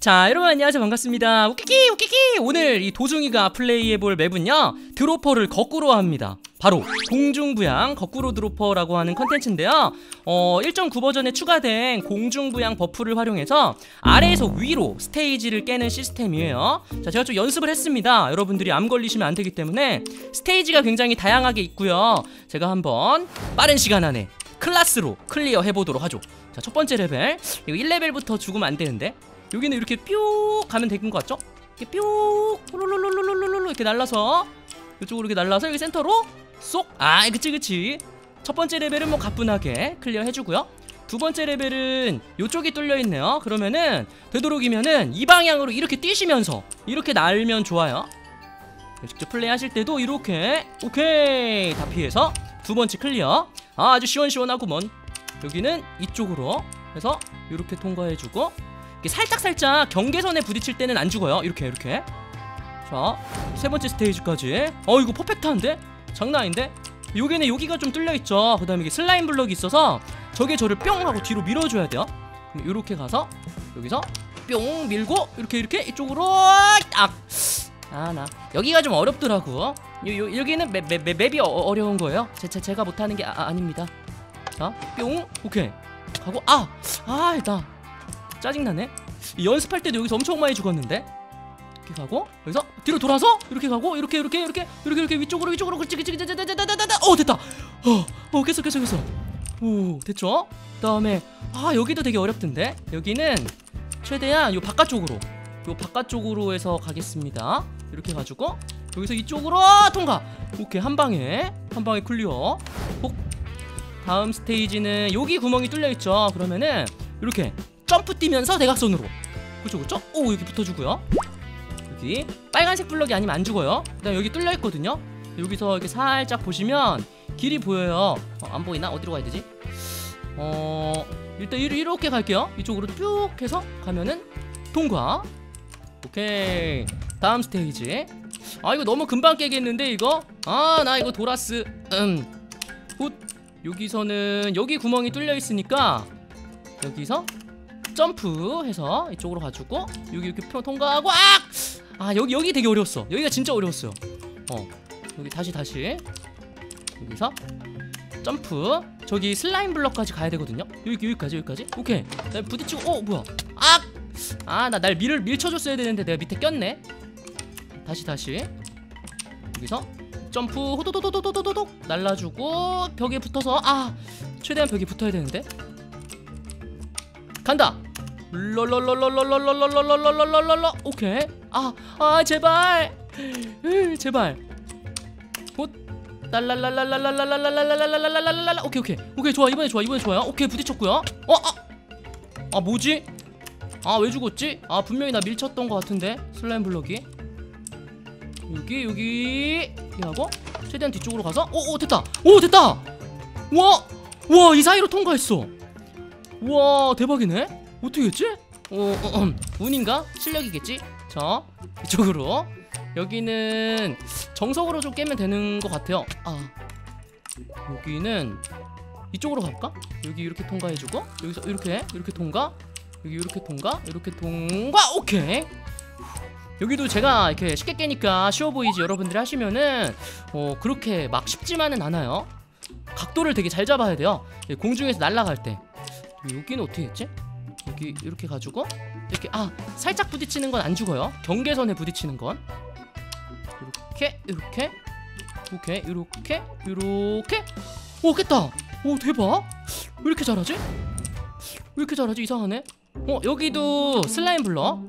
자 여러분 안녕하세요. 반갑습니다. 웃기기 웃기기 오늘 이 도숭이가 플레이해볼 map은요 dropper를 거꾸로 합니다. 바로 공중부양 거꾸로 dropper라고 하는 컨텐츠인데요. 어 1.9 버전에 추가된 공중부양 buff를 활용해서 아래에서 위로 스테이지를 깨는 시스템이에요. 자 제가 좀 연습을 했습니다. 여러분들이 암 걸리시면 안 되기 때문에 스테이지가 굉장히 다양하게 있고요. 제가 한번 빠른 시간 안에 class로 클리어 해보도록 하죠. 자 첫 번째 레벨. 이거 1레벨부터 죽으면 안 되는데 여기는 이렇게 뾰 가면 되는 것 같죠? 이렇게 뾰 롤롤롤롤롤롤 이렇게 날라서 이쪽으로 이렇게 날라서 여기 센터로 쏙 아 그치 그치. 첫 번째 레벨은 뭐 가뿐하게 클리어 해주고요. 두 번째 레벨은 이쪽이 뚫려 있네요. 그러면은 되도록이면은 이 방향으로 이렇게 뛰시면서 이렇게 날면 좋아요. 직접 플레이 하실 때도 이렇게 오케이. 다 피해서 두 번째 클리어. 아, 아주 시원시원하구먼. 여기는 이쪽으로 해서 이렇게 통과해주고 살짝 살짝 경계선에 부딪힐 때는 안 죽어요. 이렇게 이렇게. 자 세 번째 스테이지까지. 어 이거 perfect한데? 장난 아닌데? 여기는 여기가 좀 뚫려있죠. 그 다음에 이게 slime block이 있어서 저게 저를 뿅 하고 뒤로 밀어줘야 돼요. 이렇게 가서 여기서 뿅 밀고 이렇게 이렇게 이쪽으로 딱 아 나. 여기가 좀 어렵더라고. 요, 요, 여기는 맵, 맵, 맵이 어, 어려운 거예요. 제, 제, 제가 못하는 게 아, 아닙니다. 자 뿅. 오케이. 가고 아아나 짜증나네? 연습할 때도 여기서 엄청 많이 죽었는데? 이렇게 가고 여기서 뒤로 돌아서 이렇게 가고 이렇게 이렇게 이렇게 이렇게 이렇게 위쪽으로 위쪽으로 그렇지 그렇지 그렇지 어 됐다. 어어 깼어 깼어 깼어. 오 됐죠? 그다음에 아 여기도 되게 어렵던데? 여기는 최대한 요 바깥쪽으로 요 바깥쪽으로 해서 가겠습니다. 이렇게 가지고 여기서 이쪽으로 통과. 오케이 한 방에 한 방에 클리어. 꼭 다음 스테이지는 여기 구멍이 뚫려 있죠? 그러면은 이렇게 점프 뛰면서 대각선으로. 그쵸 그쵸? 오 여기 붙어주고요. 여기 빨간색 블럭이 아니면 안 죽어요. 그 다음 여기 뚫려 있거든요. 여기서 이렇게 살짝 보시면 길이 보여요. 어, 안 보이나? 어디로 가야 되지? 어... 일단 이렇게, 이렇게 갈게요. 이쪽으로 쭉 해서 가면은 통과. 오케이. 다음 스테이지. 아 이거 너무 금방 깨겠는데 이거? 아 나 이거 도라스. 음 훗 여기서는 여기 구멍이 뚫려 있으니까 여기서 점프해서 이쪽으로 가지고 여기 이렇게 표 통과하고 아! 아 여기 여기 되게 어려웠어. 여기가 진짜 어려웠어요 어 여기 다시 다시. 여기서 점프. 저기 슬라임 블럭까지 가야 되거든요. 여기 여기까지 여기까지. 오케이. 나 부딪히고 어 뭐야? 아아나 날 밀을 밀쳐줬어야 되는데 내가 밑에 꼈네. 다시 다시. 여기서 점프. 호도도도도도도도 날라주고 벽에 붙어서 아 최대한 벽에 붙어야 되는데. 간다 롤롤롤롤롤롤롤롤롤롤롤롤롤 오케이 아아 제발 제발 곧 랄랄랄랄랄랄랄랄랄랄랄랄랄랄랄랄랄 오케이 오케이 오케이 좋아 이번에 좋아 이번에 좋아요 오케이 부딪혔고요 어아 아 뭐지 아 왜 죽었지 아 분명히 나 밀쳤던 것 같은데 슬라임 블럭이 여기 여기 하고 최대한 뒤쪽으로 가서 오 오 됐다 오 됐다 와와이 사이로 통과했어 우와 대박이네 어떻게 했지? 어, 어, 어, 운인가? 실력이겠지? 자 이쪽으로. 여기는 정석으로 좀 깨면 되는 것 같아요. 아 여기는 이쪽으로 갈까? 여기 이렇게 통과해주고 여기서 이렇게 이렇게 통과? 여기 이렇게 통과? 이렇게 통과? 오케이. 여기도 제가 이렇게 쉽게 깨니까 쉬워 보이지 여러분들이 하시면은. 어 그렇게 막 쉽지만은 않아요. 각도를 되게 잘 잡아야 돼요. 공중에서 날아갈 때. 여기는 어떻게 했지? 여기 이렇게 가지고 이렇게 아 살짝 부딪히는 건 안 죽어요. 경계선에 부딪히는 건. 이렇게 이렇게 오케이 이렇게 이렇게. 오 깼다. 오 대박. 왜 이렇게 잘하지? 왜 이렇게 잘하지? 이상하네. 어 여기도 슬라임 블럭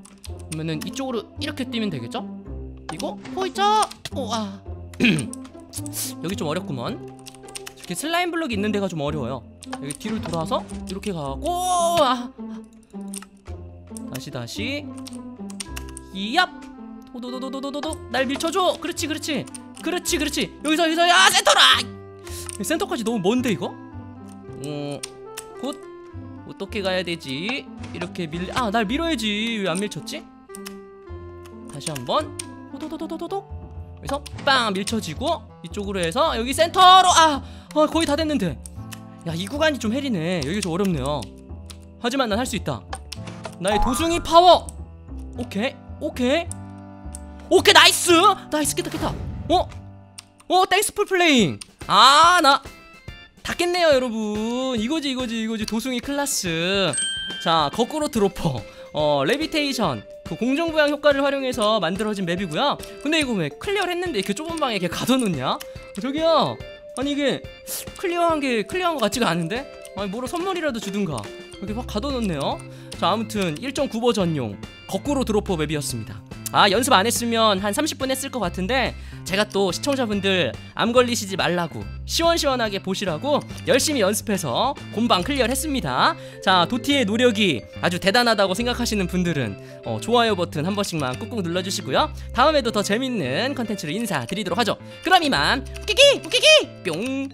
그러면은 이쪽으로 이렇게 뛰면 되겠죠? 이거 호이자 오아. 여기 좀 어렵구먼. 이렇게 슬라임 블럭이 있는 데가 좀 어려워요 여기 뒤를 돌아서 이렇게 가고 아. 다시 다시. 이얍! 도도도도도도도. 날 밀쳐줘. 그렇지 그렇지. 그렇지 그렇지. 여기서 여기서. 야 센터라 센터까지 너무 먼데 이거? 어곧 어떻게 가야 되지? 이렇게 밀 아 날 밀어야지. 왜 안 밀쳤지? 다시 한번. 도도도도도도 그래서 빵 밀쳐지고 이쪽으로 해서 여기 센터로! 아, 아 거의 다 됐는데 야 이 구간이 좀 hell이네. 여기 좀 어렵네요. 하지만 난 할 수 있다. 나의 도숭이 파워! 오케이 오케이. 오케이 nice! nice 깼다 깼다. 어? 어 thanks for playing. 아 나 다 깼네요 여러분. 이거지 이거지 이거지. 도숭이 클라스. 자 거꾸로 dropper. 어 levitation. 그 공중부양 효과를 활용해서 만들어진 map이고요. 근데 이거 왜 클리어를 했는데 이렇게 좁은 방에 이렇게 가둬놓냐? 저기요 아니 이게 클리어한 게 클리어한 것 같지가 않은데? 아니 뭐로 선물이라도 주든가. 이렇게 확 가둬놓네요. 자 아무튼 1.9 버전용 거꾸로 dropper map이었습니다 아 연습 안 했으면 한 30분 했을 것 같은데 제가 또 시청자분들 암 걸리시지 말라고 시원시원하게 보시라고 열심히 연습해서 곰방 클리어를 했습니다. 자 도티의 노력이 아주 대단하다고 생각하시는 분들은 어, 좋아요 버튼 한 번씩만 꾹꾹 눌러주시고요. 다음에도 더 재밌는 컨텐츠로 인사드리도록 하죠. 그럼 이만 웃기기 웃기기 뿅